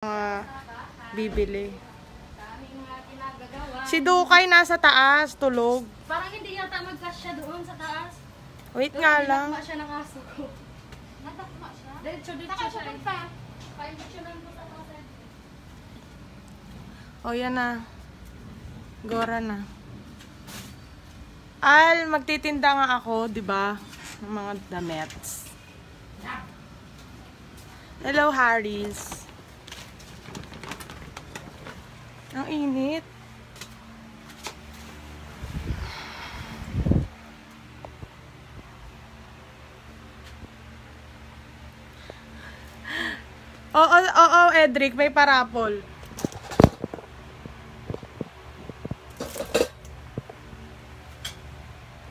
mga bibili. Si Dukay nasa taas, tulog. Parang hindi yata magkasya doon sa taas. Wait nga lang. Nadakma siya ng aso ko. Nadakma siya? Diretso, diretso siya. Po sa mga O yan na. Gora na. Al, magtitinda nga ako, di ba? Ng mga damets. Hello, Harris. Ang init. Oo, oo, Edric, may parapol.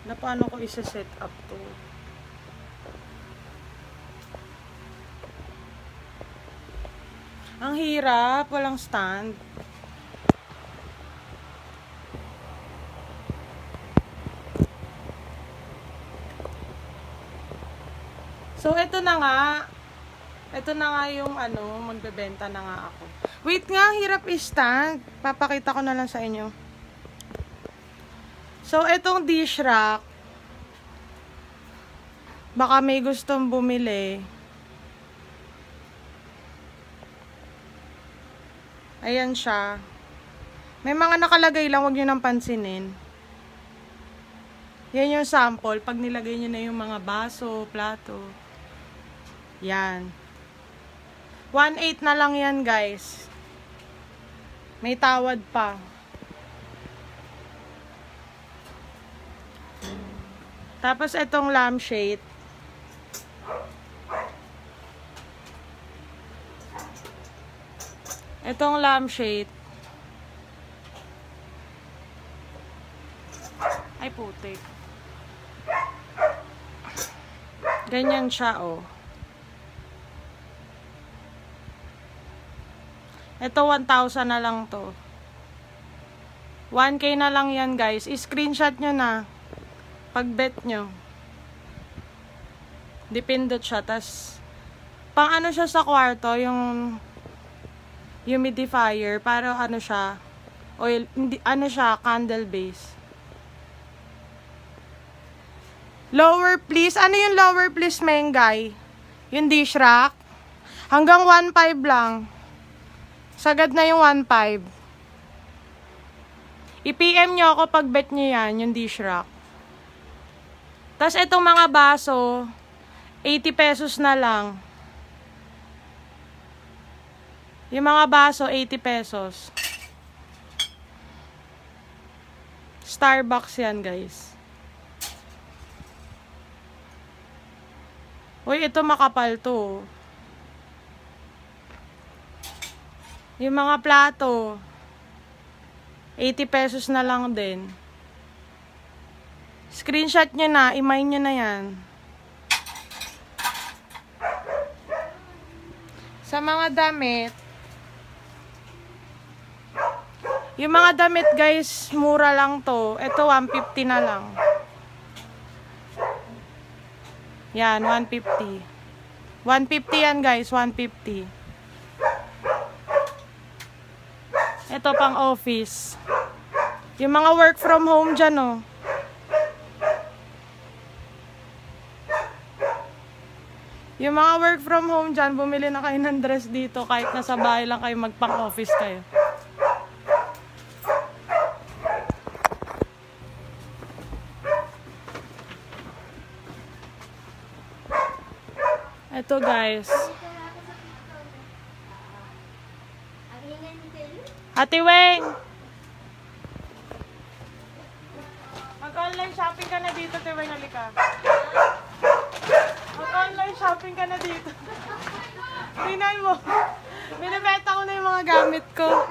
Na paano ko isa-set up to? Ang hirap, walang stand. So, ito na nga. Ito na nga yung ano, magbebenta na nga ako. Wait nga, hirap i-stand. Papakita ko na lang sa inyo. So, itong dish rack, baka may gustong bumili. Ayan siya. May mga nakalagay lang, wag nyo nang pansinin. Yan yung sample. Pag nilagay nyo na yung mga baso, plato. Yan. 1.8 na lang yan, guys. May tawad pa. Tapos itong lampshade. Itong lampshade. Ay, putik. Ganyan siya, oh. Ito, 1,000 na lang to. 1K na lang yan, guys. I-screenshot nyo na. Pag-bet nyo. Dipindot siya. Tas, pang ano siya sa kwarto, yung humidifier. Para ano siya, oil, hindi, ano siya, candle base. Lower please. Ano yung lower please, Mengay? Yung dish rack? Hanggang 1.5 lang. Sagad na yung 1.5. I-PM nyo ako pag bet nyo yan, yung dish rack. Tapos itong mga baso, 80 pesos na lang. Yung mga baso, 80 pesos. Starbucks yan, guys. Uy, ito makapal to. Yung mga plato, 80 pesos na lang din. Screenshot nyo na, imay nyo na yan. Sa mga damit, yung mga damit guys, mura lang to. Ito, 150 na lang. Yan, 150. 150 yan guys, 150. Ito pang office. Yung mga work from home dyan, oh. Yung mga work from home dyan, bumili na kayo ng dress dito kahit nasa bahay lang kayo magpang office kayo. Ito guys. Ate Weng! Mag-online shopping ka na dito, Ate Weng. Halika. Mag-online shopping ka na dito. Tingnan mo. Binibenta ko na yung mga gamit ko.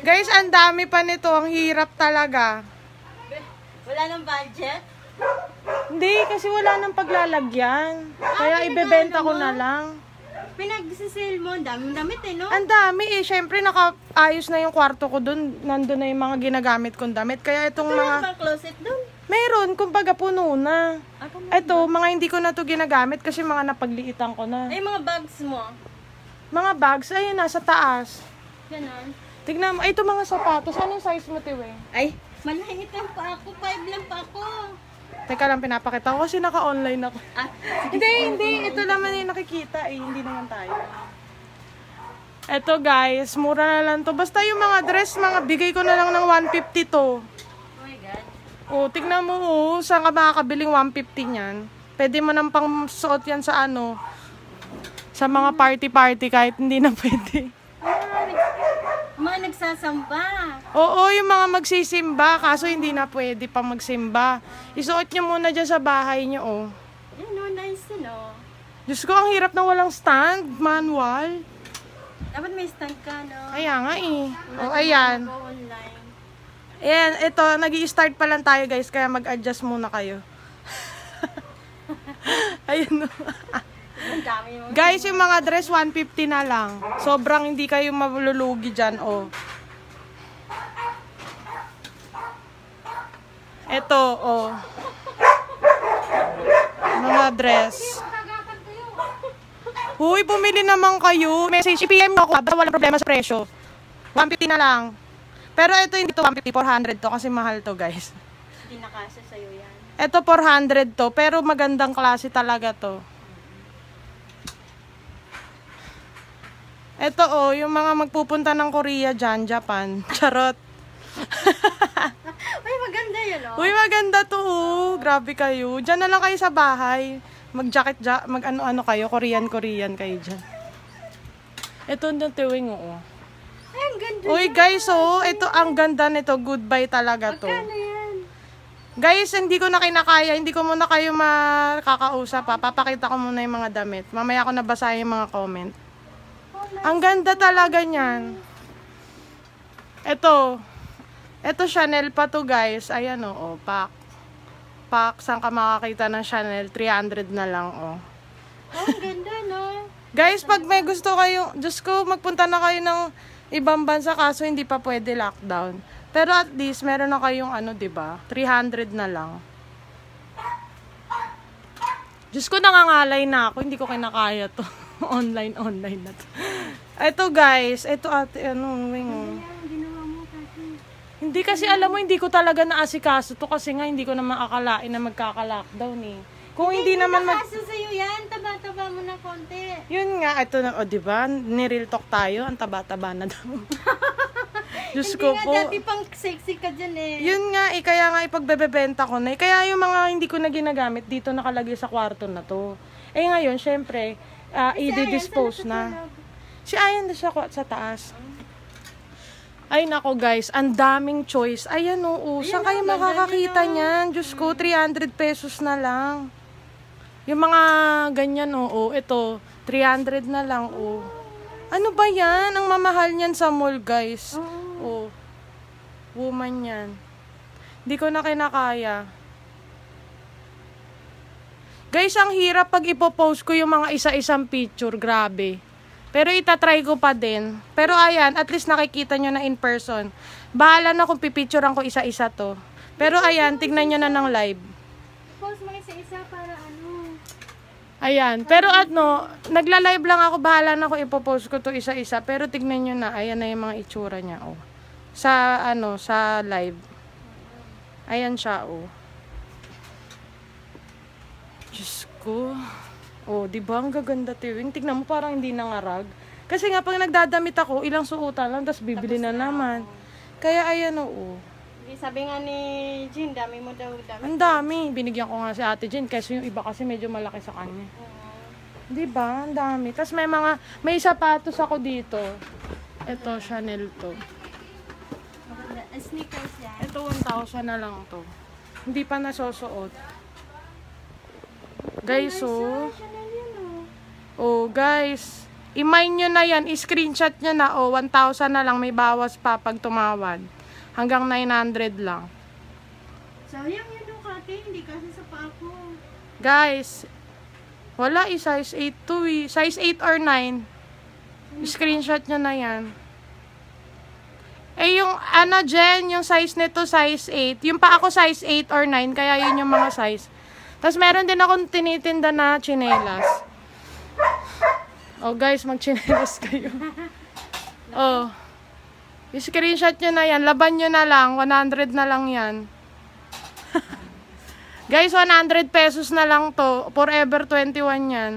Guys, ang dami pa nito. Ang hirap talaga. Wala nang budget? Hindi, kasi wala nang paglalagyan. Kaya ibebenta ko na lang. Pinag-sale mo, ang daming damit eh, no? Ang dami eh. Siyempre, nakaayos na yung kwarto ko dun. Nandun na yung mga ginagamit kong damit. Kaya itong Wala mga... bang closet doon? Meron, kumbaga puno na. Ako mo. Ito, mga hindi ko na to ginagamit kasi mga napagliitan ko na. Ay, mga bags mo. Mga bags, ayun, nasa taas. Ganon. Tignan mo, ay, ito mga sapatos. Anong size mo, Tiwe? Ay, malahit lang pa ako. Five lang pa ako. Teka lang, pinapakita ko kasi naka-online ako. Ah, Hindi, hindi. Ito naman yung nakikita eh. Hindi naman tayo. Ito guys, mura na lang to. Basta yung mga dress, mga bigay ko na lang ng 150 to. oh my God. Oh, tignan mo oh, saan ka makakabiling 150 niyan? Pwede mo nang pang suot yan sa ano, sa mga party-party kahit hindi na pwede. Ah, mga nagsasamba. Oo, yung mga magsisimba, kaso hindi na pwede pa magsimba. Isuot nyo muna dyan sa bahay nyo, oh. Yan no, nice no. Diyos ko, ang hirap na walang stand, manual. Dapat may stand ka, no? Kaya nga eh. Oh, ayan. Online. Ayan, ito, nag start pa lang tayo guys, kaya mag-adjust muna kayo. Ayun. oh. Guys, yung mga dress, 150 na lang. Sobrang hindi kayo malulugi dyan, oh. Ito, oh. Mga dress. Huy, bumili naman kayo. Message, i-PM mo ako. Basta walang problema sa presyo. 150 na lang. Pero ito hindi to 150, 400 to kasi mahal to guys. Hindi nakasa sa'yo yan. Ito 400 to, pero magandang klase talaga to. Ito oh, yung mga magpupunta ng Korea dyan, Japan. Charot. Ay, maganda yun, oh. Uy, maganda to oh. Grabe kayo. Diyan na lang kayo sa bahay. Mag-jacket, ja mag ano-ano kayo. Korean, Korean kayo dyan. Ito na tiwing oh. Ay, ang ganda. Uy guys, oh, ito ang ganda nito. Goodbye talaga to. Ano yan? Guys, hindi ko na kinakaya. Hindi ko muna kayo makakausap pa. Papakita ko muna yung mga damit. Mamaya ko nabasahin yung mga comment. Ang ganda talaga niyan. Ito. Ito Chanel pa to guys. Ayan o. Oh, pack. Pack. Saan ka makakita ng Chanel? 300 na lang oh. Oh, ang ganda, no? Guys, pag may gusto kayo, Diyos ko, magpunta na kayo ng ibang bansa kaso hindi pa pwede lockdown. Pero at least, meron na kayong ano, 'di ba 300 na lang. Diyos ko, nangangalay na ako. Hindi ko kinakaya to. online, online na to. Ito guys, ito ate, ano, wing, oh. Kasi. Hindi kasi alam mo, hindi ko talaga naasikaso to kasi nga hindi ko naman akalain na magkaka-lockdown eh. Kung hindi, naman mag... Nakasa sa'yo yan. Taba-taba mo na konti. Yun nga, ito na, o di ba? Ni-real talk tayo, ang taba-taba na daw. Diyos Hindi ko nga po. dati pang sexy ka dyan eh. Yun nga, eh, kaya nga ipagbebebenta ko na. Eh, kaya yung mga hindi ko na ginagamit, dito nakalagay sa kwarto na to. Eh ngayon, syempre, ah, i-dispose na. Si Ayan na siya ko- sa taas. Ay nako guys, ang daming choice. Ayan oo, saan kayo ang ganda makakakita niya. niyan? Diyos ko, 300 pesos na lang. Yung mga ganyan oo, ito, 300 na lang oo. Ano ba yan? Ang mamahal niyan sa mall guys. Oo. Woman yan. Hindi ko na kinakaya. Guys, ang hirap pag ipopost ko yung mga isa-isang picture. Grabe. Pero itatry ko pa din. Pero ayan, at least nakikita nyo na in person. Bahala na kung pipicturean ko isa-isa to. Pero ayan, tignan nyo na ng live. Post mo isa-isa para ano. Ayan. Pero ano, nagla-live lang ako. Bahala na kung ipopost ko to isa-isa. Pero tignan nyo na. Ayan na yung mga itsura niya. Oh. Sa ano, sa live. Ayan siya. Oh. Diyos ko. Oh, di ba? Ang gaganda, Tiwing. Tignan mo, parang hindi nangarag. Kasi nga, pag nagdadamit ako, ilang suotan lang, tapos bibili na naman. Kaya, ayan, oo. Sabi nga ni Jean, dami mo daw dami. Ang dami. Binigyan ko nga si Ate Jen, kasi yung iba kasi medyo malaki sa kanya. Di ba? Ang dami. Tapos may mga, may sapatos ako dito. Ito, Chanel to. Sneakers yan. Ito, 1,000 na lang to. Hindi pa nasusuot. Guys, oh. Oh. Oh, guys. I-mine nyo na yan. I-screenshot nyo na. Oh, 1,000 na lang. May bawas pa pag tumawad. Hanggang 900 lang. Sayang yun oh, Kate. Hindi kasi sa paa ko. Guys, wala eh. Size 8 to eh. Size 8 or 9. Screenshot nyo na yan. Eh, yung, ano, Jen, yung size nito, size 8. Yung pa ako, size 8 or 9. Kaya yun yung mga size. Tapos, meron din akong tinitinda na chinelas. Oh guys, magchinelas kayo. oh. I-screenshot nyo na yan. Laban nyo na lang. 100 na lang yan. guys, 100 pesos na lang to. Forever 21 yan.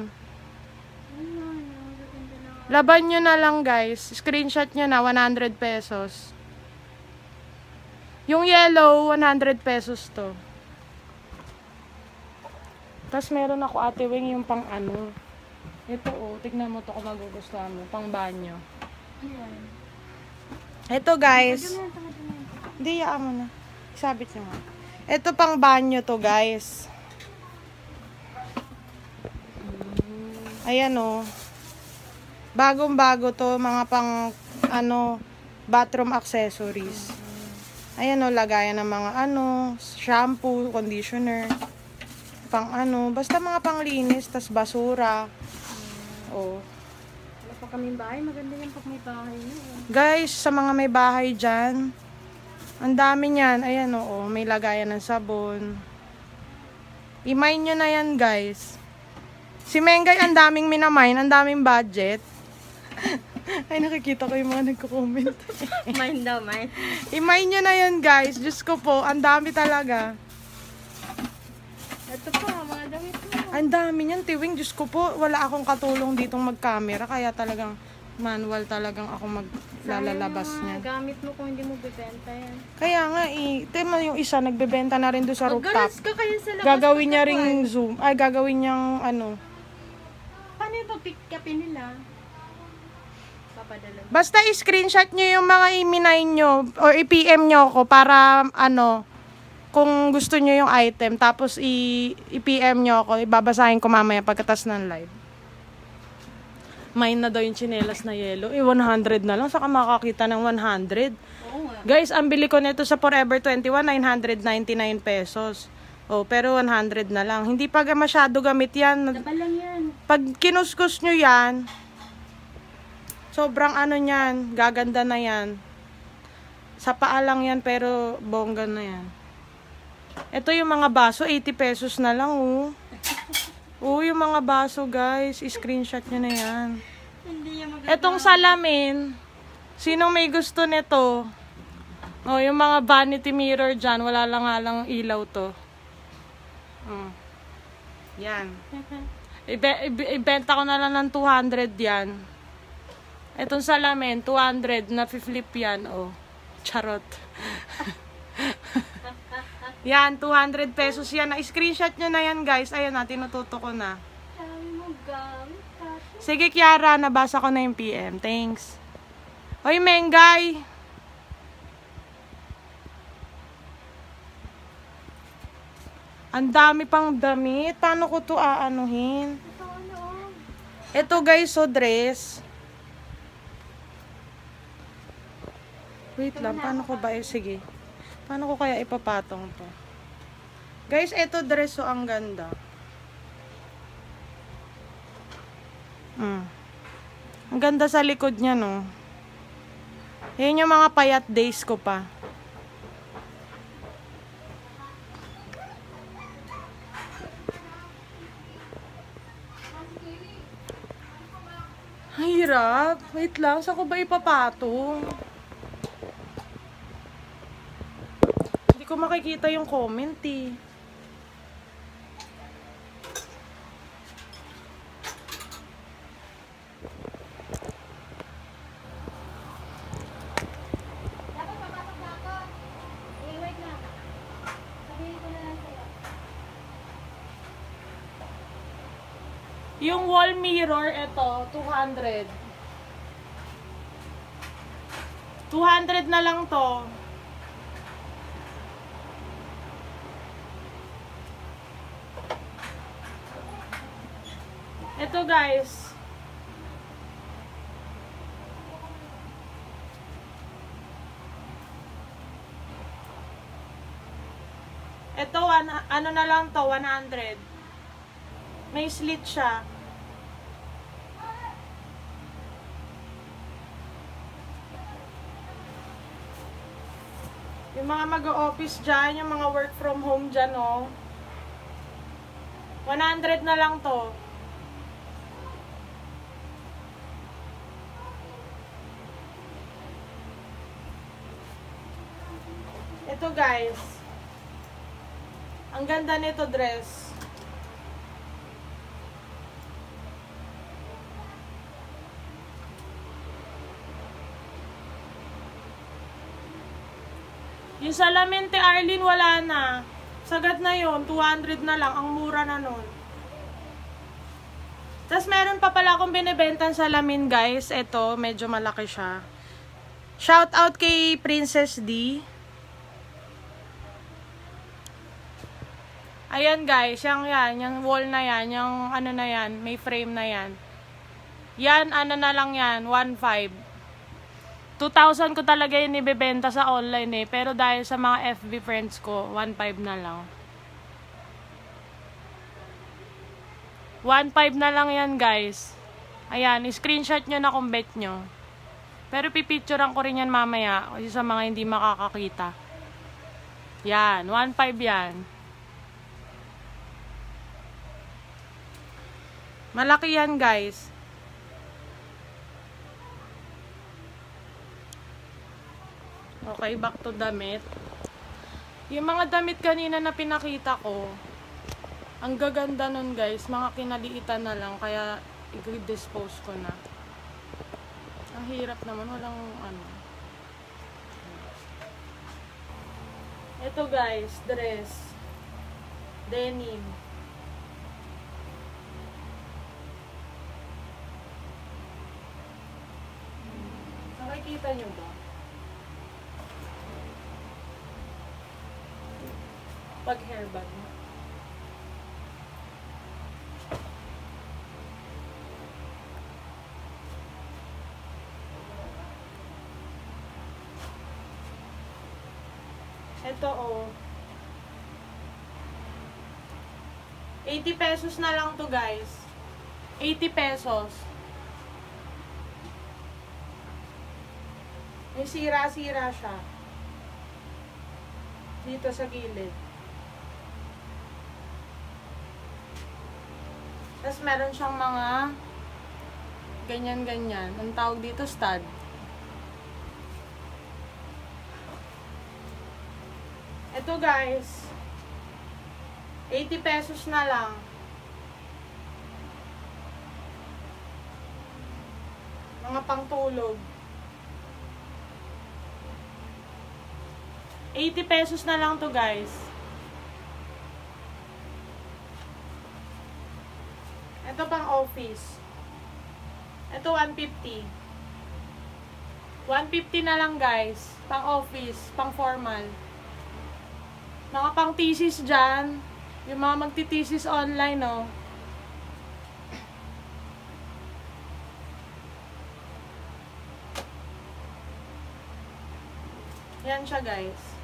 Laban nyo na lang guys. Screenshot nyo na 100 pesos. Yung yellow, 100 pesos to. Tapos meron ako ate wing yung pang ano. Ito oh, tignan mo to kung magugustuhan mo. Pang banyo. Ito guys. Hindi, yaan mo na. Sabit nyo nga. Ito pang banyo to guys. Ayan oh. Bagong bago to. Mga pang ano bathroom accessories. Ayan o, lagayan ng mga ano, shampoo, conditioner, pang ano, basta mga panglinis, tas basura. Oh. Wala pa kaming bahay. Maganda yan pag may bahay eh. Guys, sa mga may bahay dyan, ang dami niyan. Ayan oo, may lagayan ng sabon. I-mine nyo na yan, guys. Si Mengay, ang daming minamine, ang daming budget. Ay, nakikita ko yung mga nagko-comment. Mine daw, mine. I-mine nyo na yan, guys. Diyos ko po, ang dami talaga. Ito pa, mga damit mo. Ang dami niyan, Tiwing. Diyos ko po, wala akong katulong ditong mag-camera. Kaya talagang manual talagang ako maglalabas niyan. gamit mo kung hindi mo bibenta yan. Kaya nga, eh, tema yung isa, nagbebenta na rin doon sa rooftop. Magalas ka kaya sa labas. Gagawin niya ring zoom. Ay, gagawin niyang ano. Paano yung pag-pick upin nila? Papadala. Basta i-screenshot niyo yung mga i-minay nyo or i-PM nyo ako para ano, kung gusto niyo yung item. Tapos i- i-PM nyo ako. Ibabasahin ko mamaya pagkatas ng live. Mine na daw yung chinelas na yellow. Eh, 100 na lang. Saka makakita ng 100. Oo nga. Guys, ang bili ko nito sa Forever 21, 999 pesos. Oh, pero 100 na lang. Hindi pa ga- masyado gamit yan. Daba lang yan. Pag kinuskus nyo yan, sobrang ano yan, gaganda na yan. Sa paa lang yan, pero bongga na yan. Ito yung mga baso, 80 pesos na lang, oh. Oh, yung mga baso, guys. I-screenshot nyo na yan. Hindi yan maganda. Etong salamin, sinong may gusto nito? Oh, yung mga vanity mirror dyan, wala lang nga lang ilaw to. Oh. Yan. Ibe- ibe- ibenta ko na lang ng 200 yan. Etong salamin, 200, na flip yan, oh. Charot. yan, 200 pesos yan. Na-screenshot nyo na yan, guys. Ayan na, tinututo ko na. Sige, Kiara, nabasa ko na yung PM. Thanks. Hoy, Mengay! Ang dami pang damit. Paano ko to aanuhin? Ito oh. Ito guys, so dress. Wait lang, paano ko ba? Eh, sige. Paano ko kaya ipapatong to? Guys, ito dress so ang ganda. Mm. Ang ganda sa likod niya, no? Yan yung mga payat days ko pa. Hirap. Wait lang, saan ko ba ipapatong? Ko makikita yung comment eh. Eh. Yung wall mirror, ito, 200. 200 na lang to. Ito guys. Ito, one- ano na lang to, 100. May slit siya. Yung mga mag-office dyan, yung mga work from home dyan, oh. 100 na lang to. Ito guys. Ang ganda nito dress. Yung salamin te Arlene wala na. Sagad na yon 200 na lang. Ang mura na nun. Tapos meron pa pala akong binibentang salamin guys. Ito, medyo malaki siya. Shout out kay Princess D. Ayan guys, yung yan, yung wall na yan, yung ano na yan, may frame na yan. Yan, ano na lang yan, 1.5. 2,000 ko talaga yun ibebenta sa online eh. Pero dahil sa mga FB friends ko, 1.5 na lang. 1.5 na lang yan guys. Ayan, screenshot nyo na kung bet nyo. Pero pipicturean ko rin yan mamaya kasi sa mga hindi makakakita. Yan, 1.5 yan. Malaki yan guys. Okay, back to damit. Yung mga damit kanina na pinakita ko, ang gaganda nun guys, mga kinaliitan na lang, kaya i-dispose ko na. Ang hirap naman, walang ano. Ito guys, dress. Denim. Nakikita nyo ba? Pag hairband mo. Ito oh. 80 pesos na lang to guys. 80 pesos. May sira-sira siya. Dito sa gilid. Tapos meron siyang mga ganyan-ganyan. Ang tawag dito stud. Ito guys, 80 pesos na lang. Mga pangtulog. 80 pesos na lang to guys. Ito pang office. Ito 150. 150 na lang guys. Pang office, pang formal. Mga pang thesis dyan. Yung mga magti-thesis online, no. Yan siya, guys.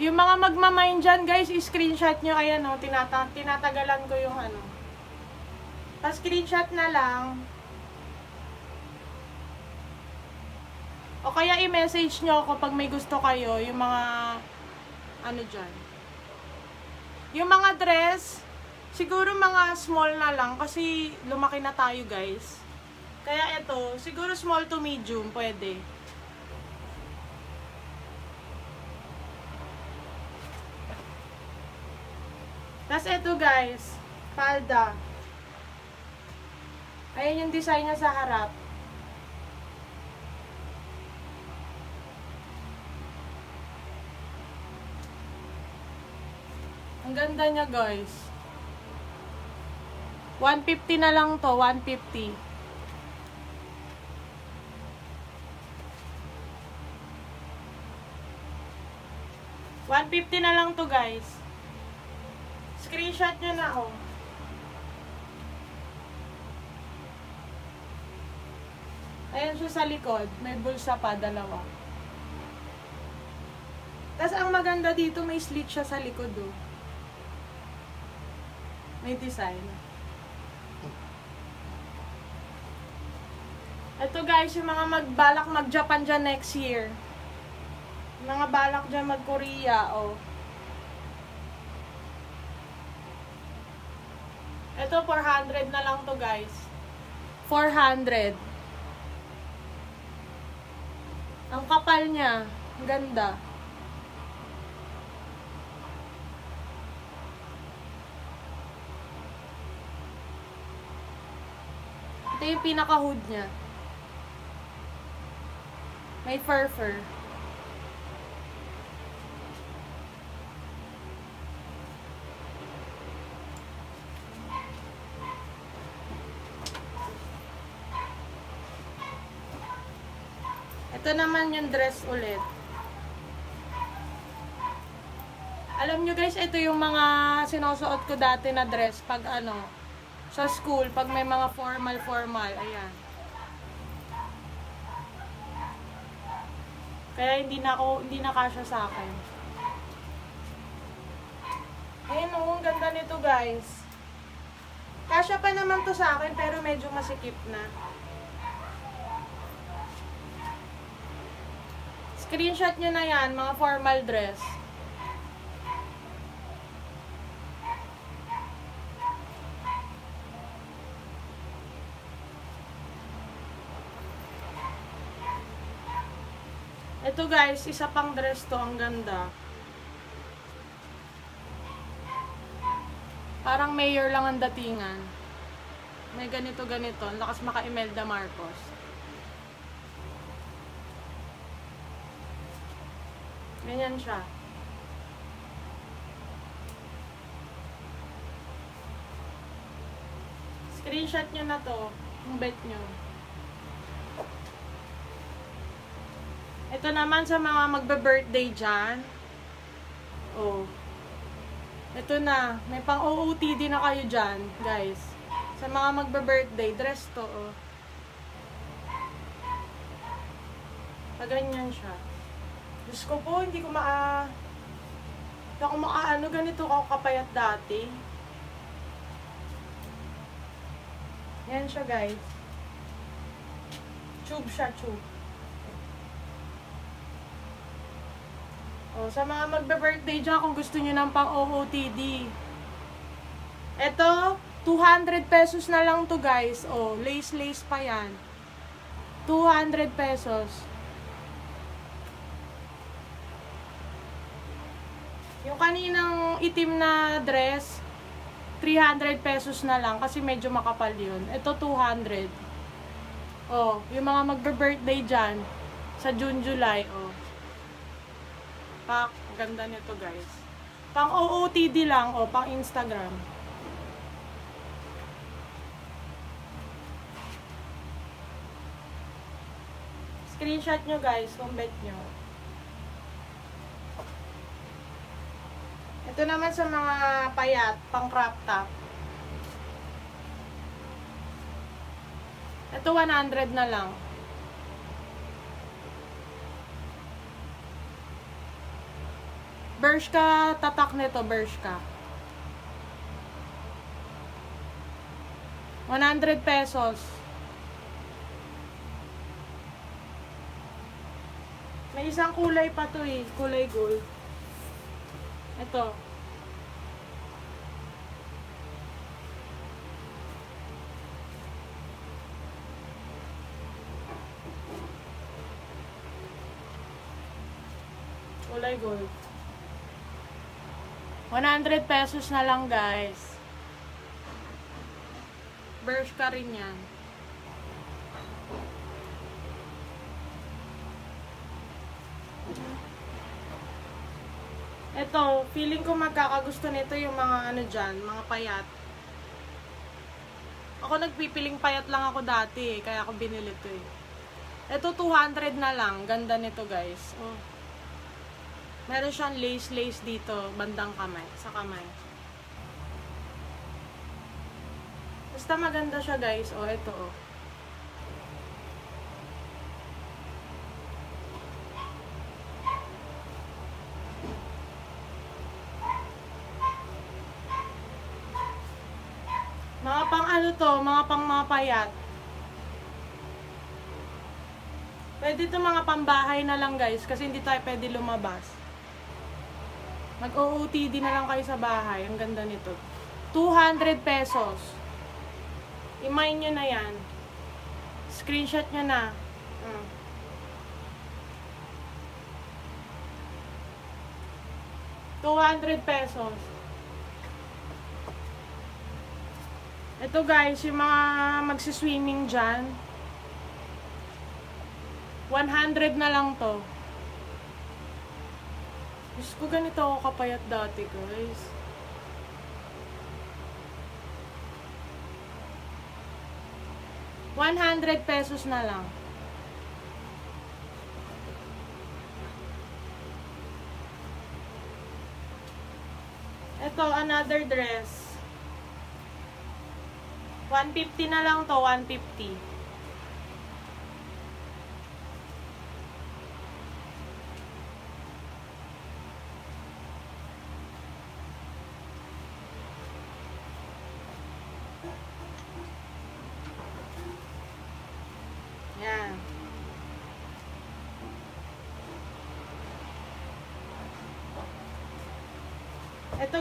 Yung mga magmamind dyan, guys, screenshot nyo. Ayan, no. Tinata tinatagalan ko yung ano. Pa-screenshot na lang. O kaya i-message nyo ako pag may gusto kayo, yung mga, ano dyan. Yung mga dress, siguro mga small na lang, kasi lumaki na tayo guys. Kaya ito, siguro small to medium, pwede. Tapos ito guys, palda. Ayan yung design niya sa harap. Ang ganda niya guys. 150 na lang to, 150. One fifty na lang to guys. Screenshot nyo na oh. Ayan siya sa likod. May bulsa pa, dalawa. Tapos ang maganda dito, may slit siya sa likod oh. May design. Ito guys, yung mga magbalak mag-Japan dyan next year. Mga balak dyan mag-Korea, oh. Ito, 400 na lang to guys. 400. Ang kapal niya. Ang ganda. Ito yung pinaka-hood niya. May fur-fur. Ito naman yung dress ulit. Alam nyo guys, ito yung mga sinusuot ko dati na dress pag ano, sa school, pag may mga formal-formal. Ayan. Kaya hindi na ako, hindi na kasya sa akin. Ayan oh, ang ganda nito guys. Kasya pa naman to sa akin, pero medyo masikip na. Screenshot nyo na yan, mga formal dress. Ito guys, isa pang dress to, ang ganda. Parang mayor lang ang datingan. May ganito-ganito. Ang lakas maka Imelda Marcos. Ganyan siya. Screenshot nyo na to. Yung bet nyo. Ito naman sa mga magbe-birthday dyan. Oh. Ito na. May pang OOTD na kayo dyan, guys. Sa mga magbe-birthday, dress to, oh. Paganyan siya. Diyos ko po, hindi ko maa... Hindi ako makaano, ganito ako kapayat dati. Yan siya, guys. Tube siya, tube. Oh, sa mga magbe-birthday dyan, kung gusto nyo ng pang OOTD. Ito, 200 pesos na lang to guys. Oh, lace-lace pa yan. 200 pesos. Kaninang itim na dress, 300 pesos na lang kasi medyo makapal yun. Ito 200. Oh, yung mga magbe-birthday dyan, sa June, July, oh. Pak, ganda nito guys. Pang OOTD lang, o, pang Instagram. Screenshot nyo guys, kung bet nyo. Ito naman sa mga payat, pang crop top. Ito 100 na lang. Bershka, tatak nito, Bershka. 100 pesos. May isang kulay pa to eh, kulay gold. Ito. Kulay gold. 100 pesos na lang guys. Bershka rin yan. Ito, feeling ko magkakagusto nito yung mga ano dyan, mga payat. Ako nagpipiling payat lang ako dati eh, kaya ako binili to eh. Ito 200 na lang, ganda nito guys. Oh. Meron siyang lace-lace dito, bandang kamay, sa kamay. Basta maganda siya guys, oh, ito oh. Mga pang ano to, mga pang mga payat. Pwede to mga pambahay na lang guys, kasi hindi tayo pwede lumabas. Mag-OOTD na lang kayo sa bahay. Ang ganda nito. 200 pesos. I-mine nyo na yan. Screenshot nyo na. Hmm. 200 pesos. Ito guys, yung mga magsiswimming dyan. 100 na lang to. Diyos ko, ganito ako kapayat dati guys. One hundred pesos na lang. Ito, another dress. 150 na lang to, 150. Yan.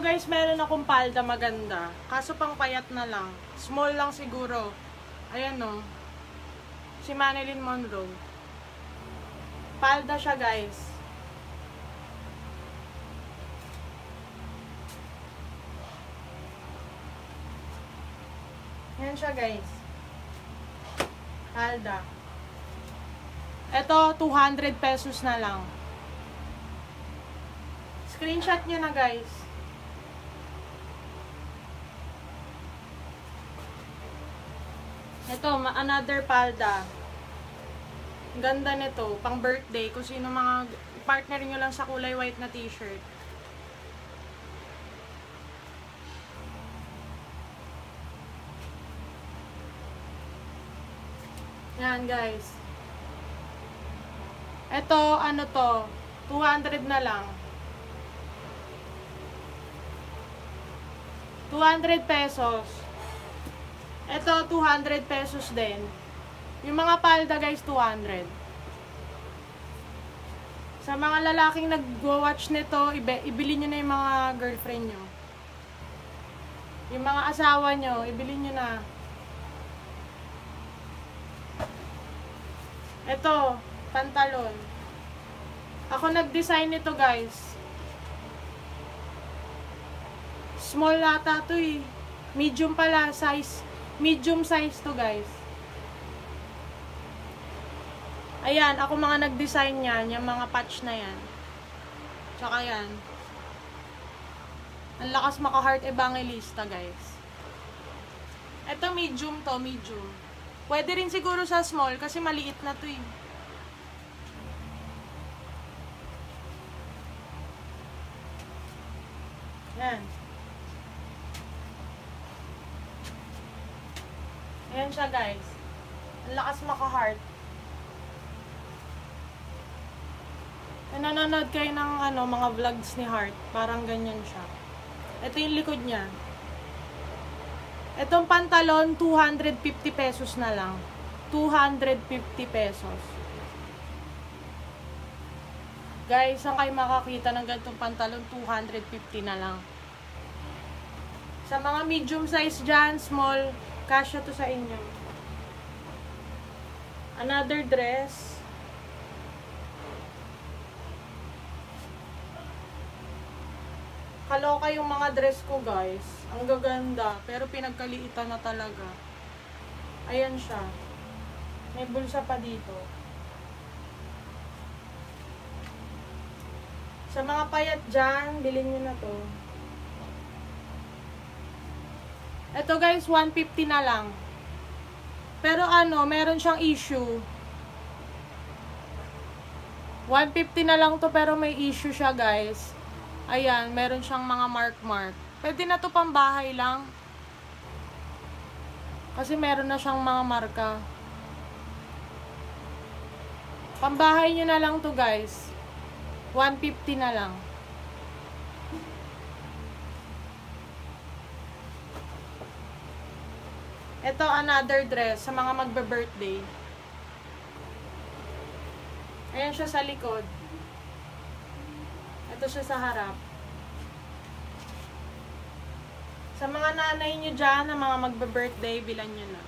Guys, meron akong palda maganda. Kaso pang payat na lang. Small lang siguro. Ayan no. Si Manilyn Monroe. Palda siya guys. Yan siya guys. Palda. Ito, 200 pesos na lang. Screenshot nyo na guys. Ito, another palda. Ganda nito, pang birthday. Kung sino mga partner nyo lang sa kulay white na t-shirt. Yan guys. Ito, ano to, 200 na lang. 200 pesos. Ito, 200 pesos din. Yung mga palda guys, 200. Sa mga lalaking nag-watch nito, ibili nyo na yung mga girlfriend nyo. Yung mga asawa nyo, ibili nyo na. Ito, pantalon. Ako nag-design nito guys. Small lata to eh. Medium pala, size. Medium size to guys. Ayan, ako mga nag-design yan. Yung mga patch na yan. Tsaka yan. Ang lakas maka-heart evangelista guys. Ito medium to, medium. Pwede rin siguro sa small kasi maliit na to eh. Yan. Ayan siya guys. Ang lakas maka-heart. Nanonood kayo ng ano, mga vlogs ni Heart, parang ganyan siya. Ito yung likod niya. Itong pantalon, 250 pesos na lang. 250 pesos. Guys, saan kayo makakita ng ganitong pantalon? 250 na lang. Sa mga medium size dyan, small, kasya to sa inyo. Another dress. Kaloka yung mga dress ko, guys. Ang gaganda. Pero pinagkaliitan na talaga. Ayan siya. May bulsa pa dito. Sa mga payat dyan, bilhin nyo na to. Ito guys, 150 na lang. Pero ano, meron siyang issue. 150 na lang to pero may issue siya guys. Ayan, meron siyang mga mark-mark. Pwede na to pang bahay lang. Kasi meron na siyang mga marka. Pambahay nyo na lang to guys. 150 na lang. Ito another dress sa mga magbe-birthday. Ayan siya sa likod. Ito siya sa harap. Sa mga nanay nyo dyan, na mga magbe-birthday, bilan nyo na.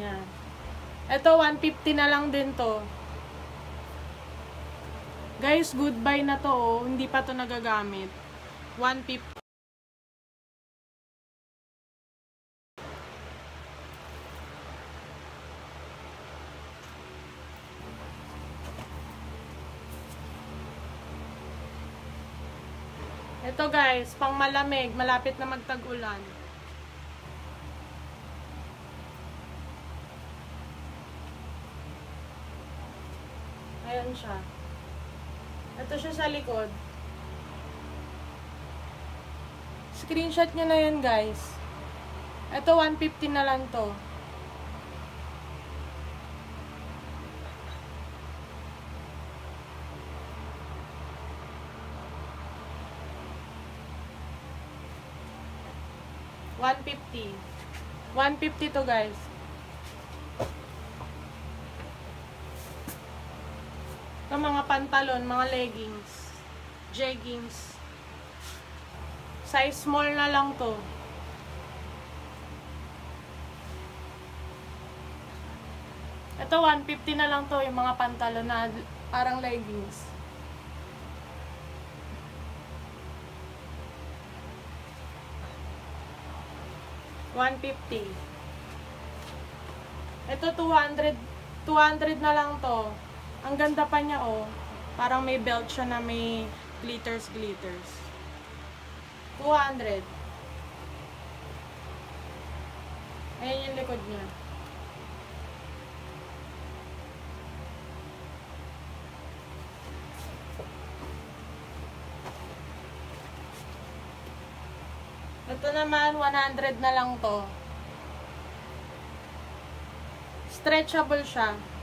Yan. Ito, 150 na lang din to. Guys, goodbye na to, oh. Hindi pa to nagagamit. 150. Ito guys, pang malamig, malapit na magtag-ulan. Ayan siya. Ito siya sa likod. Screenshot nyo na yan guys. Ito 150 na lang to. One fifty. One fifty to guys. Ito mga pantalon, mga leggings, jeggings. Size small na lang to. Ito 150 na lang to yung mga pantalon na parang leggings. One fifty. Ito 200 200 na lang to. Ang ganda pa niya, oh. Parang may belt siya na may glitters, glitters. 200. Ayan yung likod niya. Ito naman, 100 na lang to. Stretchable siya.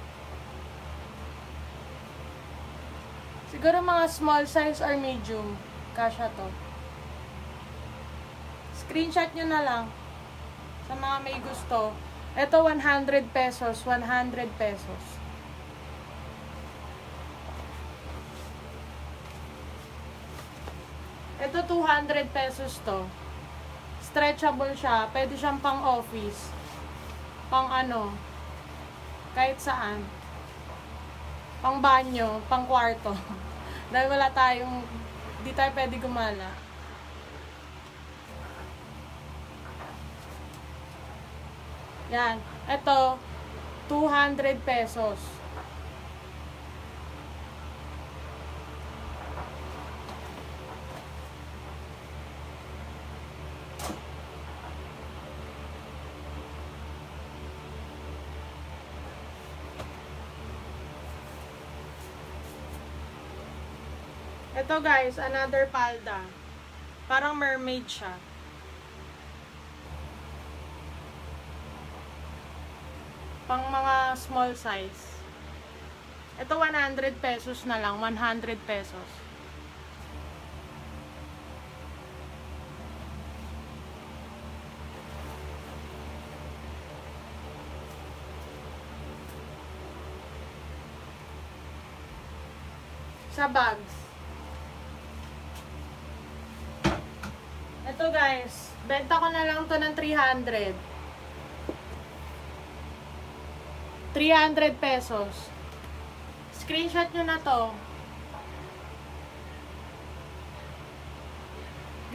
Siguro mga small size or medium. Kasha to. Screenshot nyo na lang. Sa mga may gusto. Ito 100 pesos. 100 pesos. Ito 200 pesos to. Stretchable siya. Pwede siyang pang office. Pang ano. Kahit saan. Pang banyo. Pang kwarto. Dahil wala tayong, di tayo pwede gumala. Yan. Ito, 200 pesos. Ito guys, another palda. Parang mermaid siya. Pang mga small size. Ito 100 pesos na lang. 100 pesos. Sa bags. Ito guys, benta ko na lang to ng 300. 300 pesos. Screenshot nyo na to.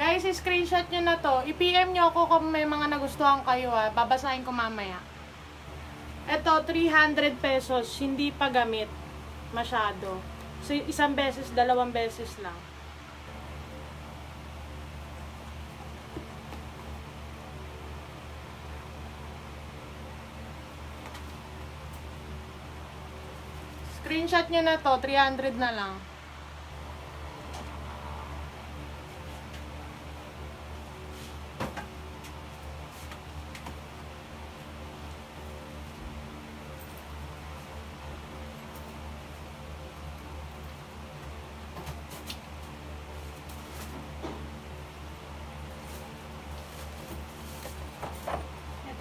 Guys, screenshot nyo na to. I-PM nyo ako kung may mga nagustuhan kayo ha. Babasahin ko mamaya. Ito, 300 pesos. Hindi pa gamit. Masyado. So, isang beses, dalawang beses lang. Screenshot nyo na to, 300 na lang.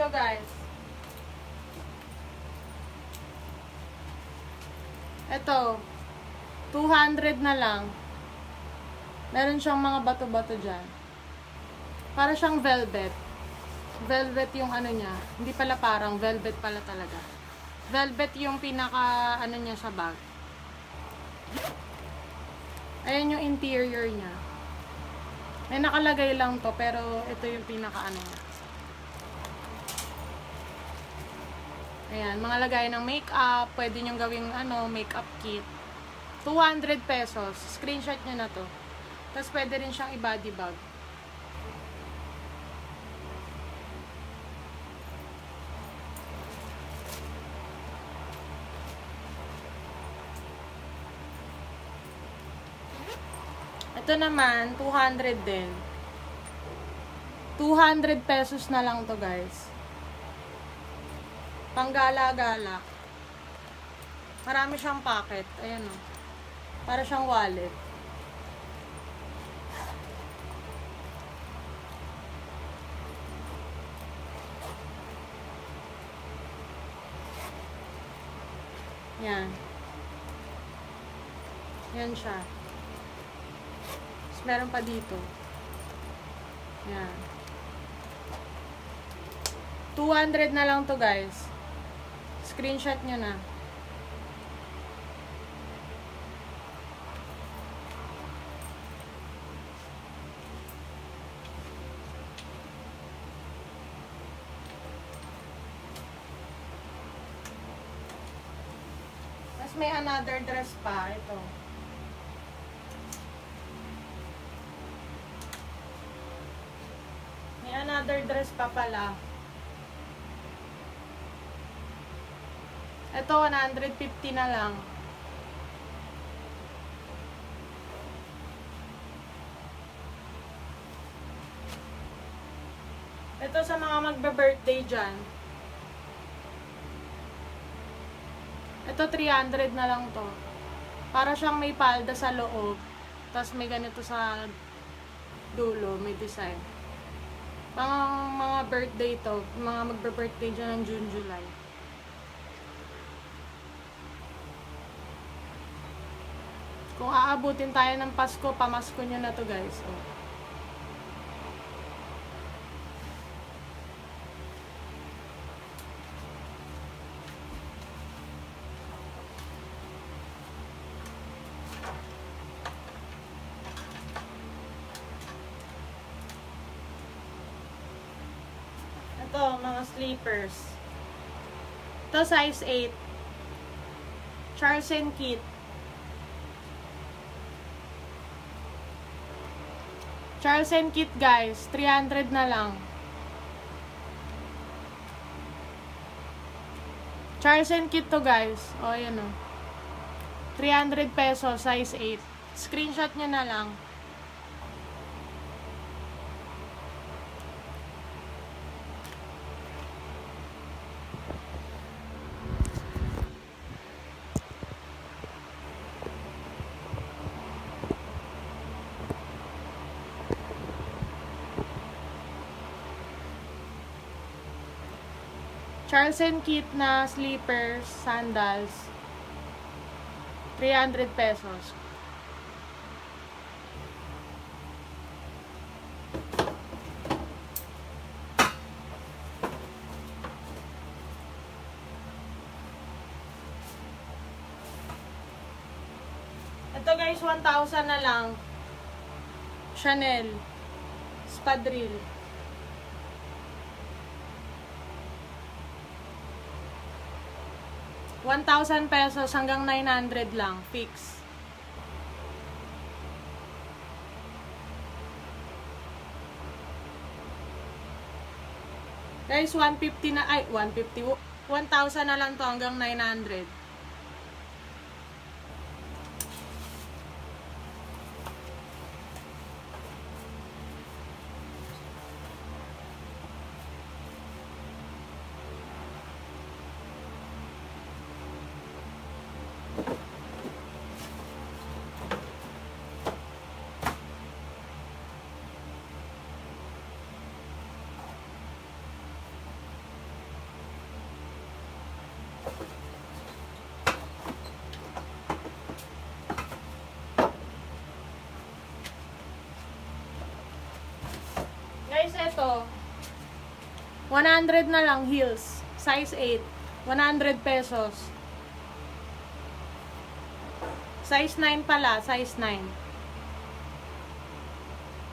Guys. Ito, 200 na lang. Meron siyang mga bato-bato dyan. Para siyang velvet. Velvet yung ano niya. Hindi pala parang, velvet pala talaga. Velvet yung pinaka, ano niya sa bag. Ayan yung interior niya. May nakalagay lang to, pero ito yung pinaka, ano niya. Ayan, mga lagay ng makeup, pwede nyo gawing, ano, makeup kit. 200 pesos. Screenshot nyo na to. Tapos pwede rin siyang i-body bag. Ito naman, 200 din. 200 pesos na lang to guys. Panggala-gala. Marami siyang pocket. Ayan o. Para siyang wallet. Yan. Yan siya. Tapos meron pa dito. Yan. 200 na lang to guys. Screenshot nyo na. Tapos may another dress pa. Ito. May another dress pa pala. Ito, 150 na lang. Ito sa mga magbe-birthday dyan. Ito, 300 na lang to. Para siyang may palda sa loob. Tapos may ganito sa dulo, may design. Pang mga birthday to, mga magbe-birthday dyan ng June, July. Kung aabutin tayo ng Pasko, pamasko nyo na to guys. Oh. Ito, mga sleepers. Ito, size 8. Charles and Kit. Charles and Kit guys, 300 na lang. Charles and Kit to guys. O, oh, yan o. 300 pesos, size 8. Screenshot nyo na lang. Carlsen kit na slippers, sandals, 300 pesos. Ito guys, 1,000 na lang. Chanel. Spadrille. 1,000 pesos hanggang 900 lang, fix. Guys, 150 na, ay, 150, 1,000 na lang to hanggang 900. Eto. 100 na lang heels. Size 8. 100 pesos. Size 9 pala, size 9.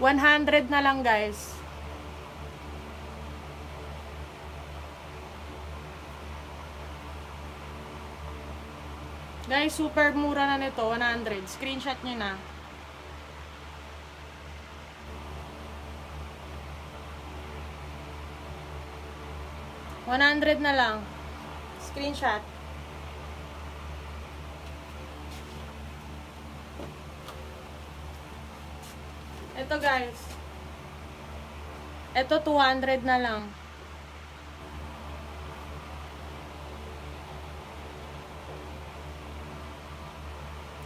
100 na lang guys. Guys, super mura na nito, 100. Screenshot nyo na. One hundred na lang. Screenshot. Ito guys. Ito 200 na lang.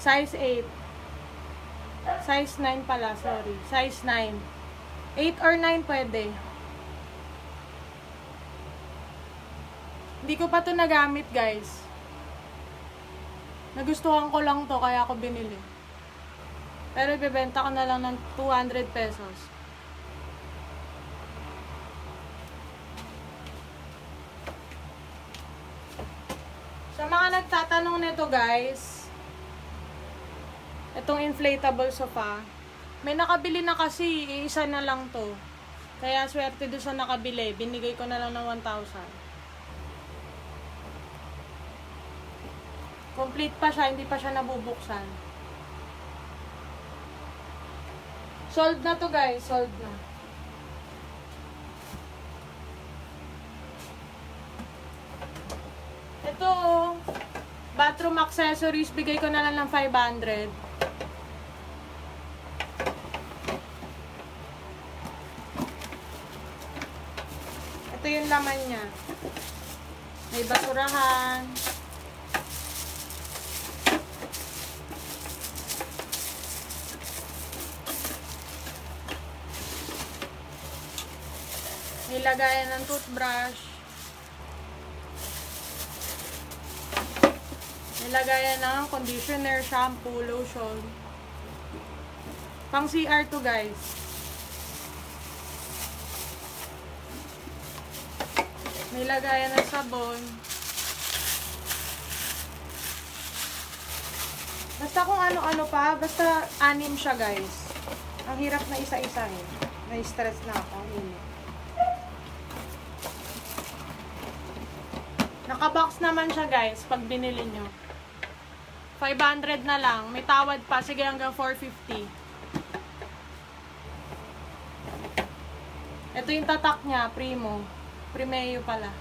Size 8. Size 9 pala, sorry. Size 9. 8 or 9 pwede. Hindi ko pa to nagamit, guys. Nagustuhan ko lang to, kaya ako binili. Pero ibebenta ko na lang ng 200 pesos. Sa mga nagtatanong nito, guys, itong inflatable sofa, may nakabili na kasi, isa na lang to. Kaya swerte doon sa nakabili, binigay ko na lang ng 1,000. Complete pa siya, hindi pa siya nabubuksan. Sold na to guys, sold na. Ito, bathroom accessories, bigay ko na lang ng 500. Ito yung laman niya. May basurahan. Nilagayan ng toothbrush. Nilagayan ng conditioner, shampoo, lotion. Pang CR to guys. Nilagayan ng sabon. Basta kung ano-ano pa, basta anim siya guys. Ang hirap na isa-isahin. Na-stress na ako. Init. Nakabox naman siya guys, pag binili nyo. 500 na lang. May tawad pa. Sige hanggang 450. Ito yung tatak niya, Primo. Primeo pala.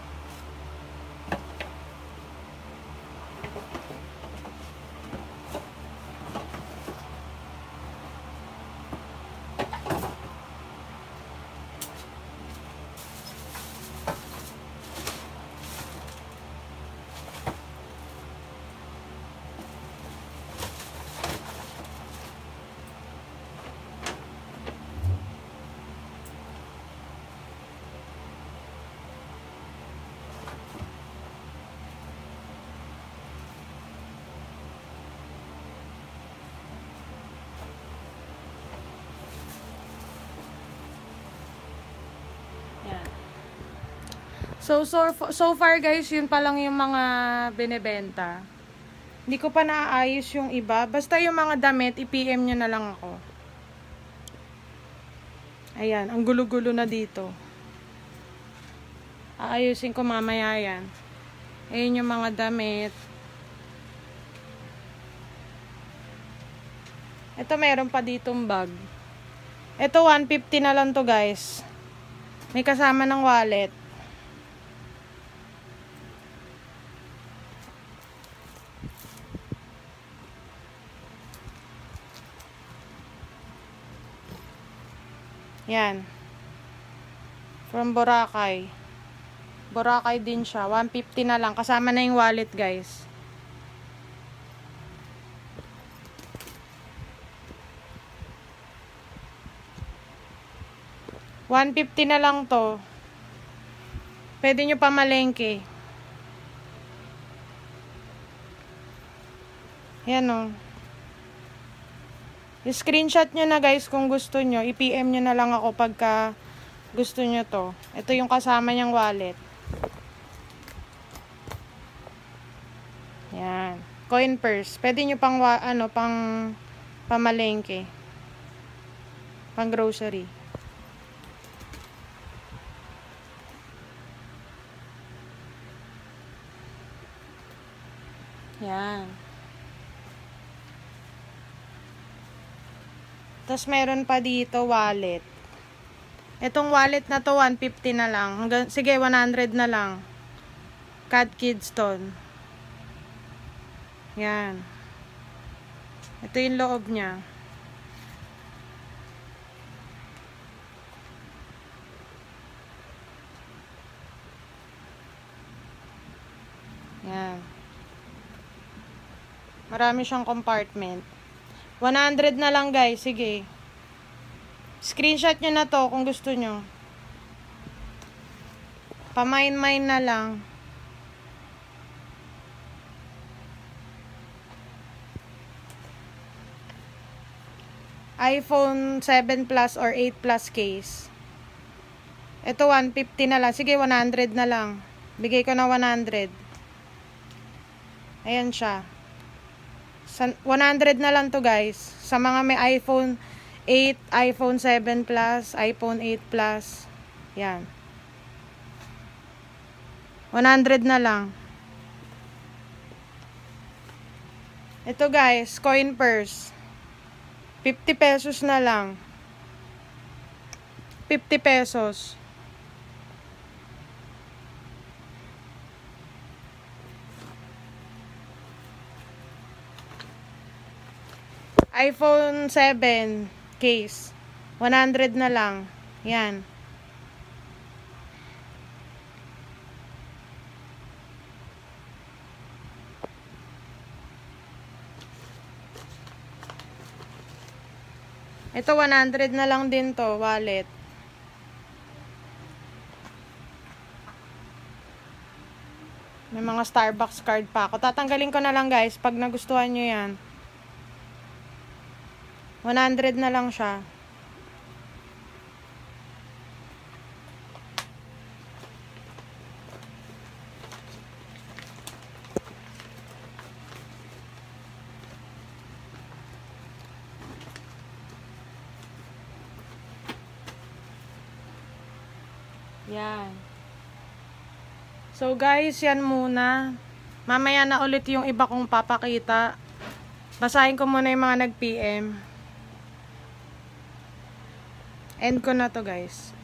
So, so, so far guys, yun pa lang yung mga binebenta. Hindi ko pa naaayos yung iba. Basta yung mga damit, i-PM nyo na lang ako. Ayan, ang gulo-gulo na dito. Aayusin ko mamaya yan. Ayan yung mga damit. Ito meron pa ditong bag. Ito 150 na lang to guys. May kasama ng wallet. Yan. From Boracay. Boracay din siya. 150 na lang. Kasama na yung wallet, guys. One fifty na lang to. Pwede nyo pa malengke. Yan o. I-screenshot nyo na guys kung gusto nyo. I-PM nyo na lang ako pagka gusto nyo to. Ito yung kasama niyang wallet. Yan. Coin purse. Pwede nyo pang, ano, pang pamalengke. Pang grocery. Yan. Tapos meron pa dito wallet. Itong wallet na to 150 na lang. Hanggang, sige 100 na lang. Cat Kidston. Yan. Ito yung loob niya. Yan. Marami siyang compartment. 100 na lang guys. Sige. Screenshot nyo na to kung gusto nyo. Pamain-main na lang. iPhone 7 Plus or 8 Plus case. Ito 150 na lang. Sige, 100 na lang. Bigay ko na 100. Ayan siya. Sa- 100 na lang to guys. Sa mga may iPhone 8, iPhone 7 Plus, iPhone 8 Plus. Yan. 100 na lang. Ito guys, coin purse. 50 pesos na lang. 50 pesos. iPhone 7 case. 100 na lang. Yan. Ito 100 na lang din to, wallet. May mga Starbucks card pa ako. Tatanggalin ko na lang guys pag nagustuhan nyo yan. 100 na lang siya. Yan. So guys, yan muna. Mamaya na ulit yung iba kong papakita. Basahin ko muna yung mga nag-PM. End ko na to guys.